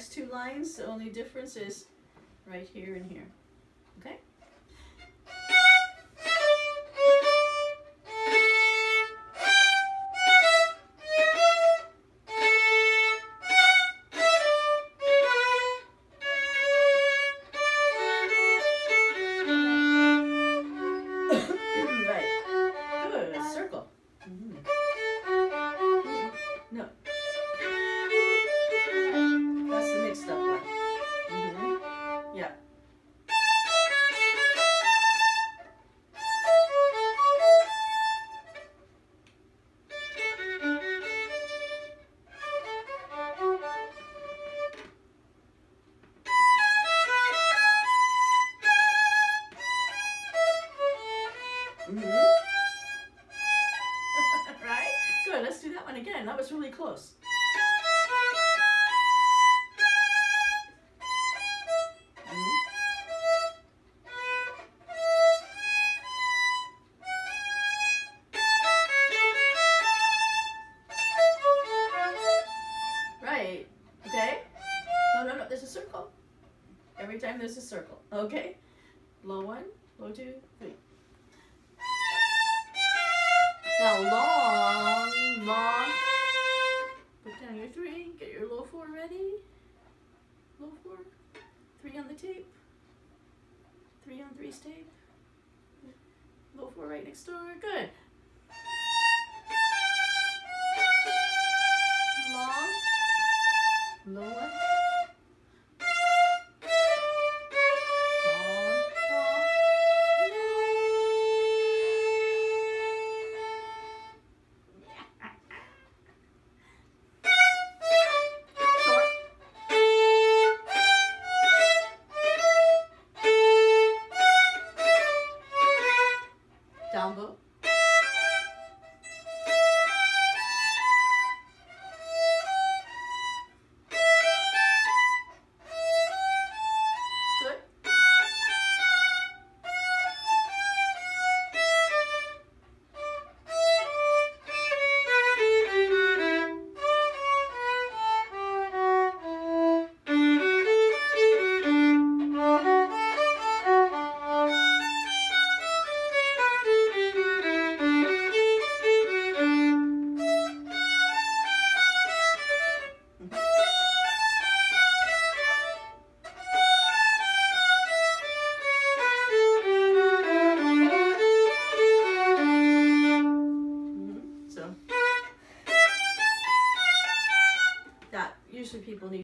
next two lines, the only difference is right here and here. Okay? Mhm. right? Good. Let's do that one again. That was really close. Right. Okay. No, no, no. There's a circle. Every time there's a circle. Okay. Low one, low two, three. Your three. Get your low four ready. Low four. Three on the tape. Three on three's tape. Low four right next door. Good. Usually people need